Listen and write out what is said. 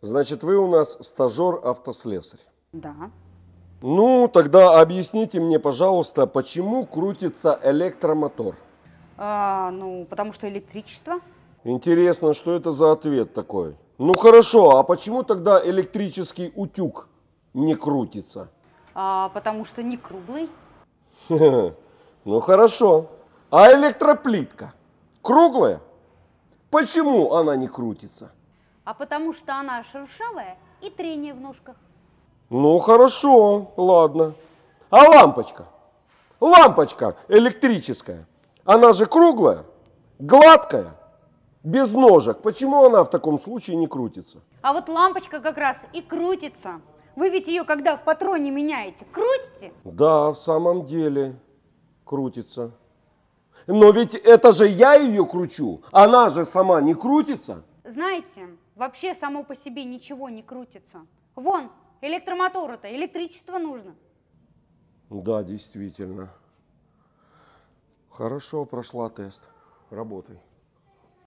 Значит, вы у нас стажер-автослесарь. Да. Ну, тогда объясните мне, пожалуйста, почему крутится электромотор? А, ну, потому что электричество. Интересно, что это за ответ такой? Ну хорошо, а почему тогда электрический утюг не крутится? А, потому что не круглый. Ну хорошо. А электроплитка круглая? Почему она не крутится? А потому что она шершавая и трение в ножках. Ну хорошо, ладно. А лампочка? Лампочка электрическая. Она же круглая, гладкая, без ножек. Почему она в таком случае не крутится? А вот лампочка как раз и крутится. Вы ведь ее, когда в патроне меняете, крутите? Да, в самом деле крутится. Но ведь это же я ее кручу. Она же сама не крутится. Знаете, вообще само по себе ничего не крутится. Вон, электромотору-то электричество нужно. Да, действительно. Хорошо прошла тест. Работай.